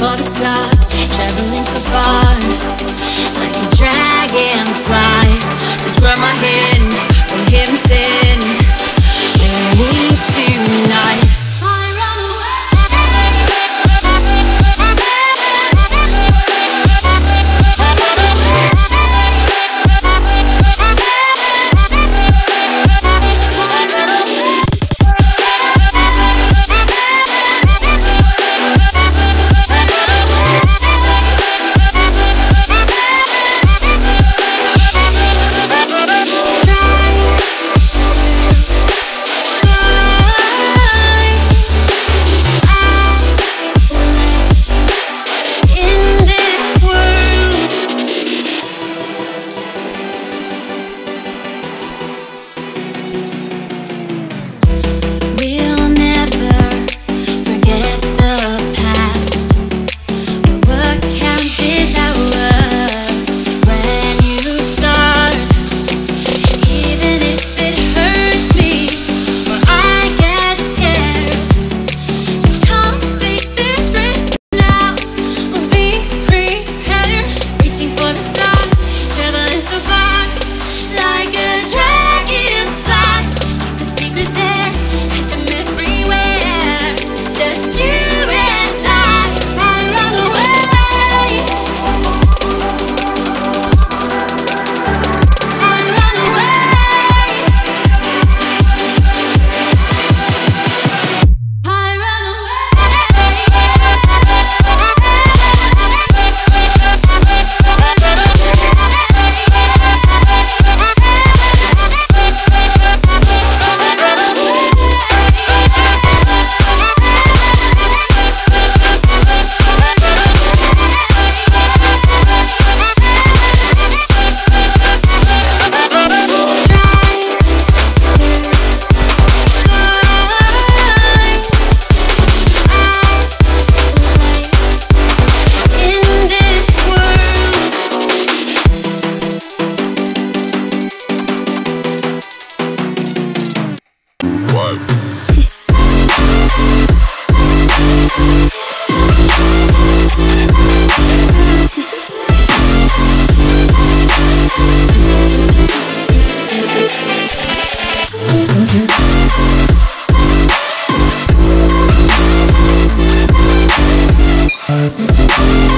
for the stars, traveling so far fly Just grab my hand. Subscribe. Uh...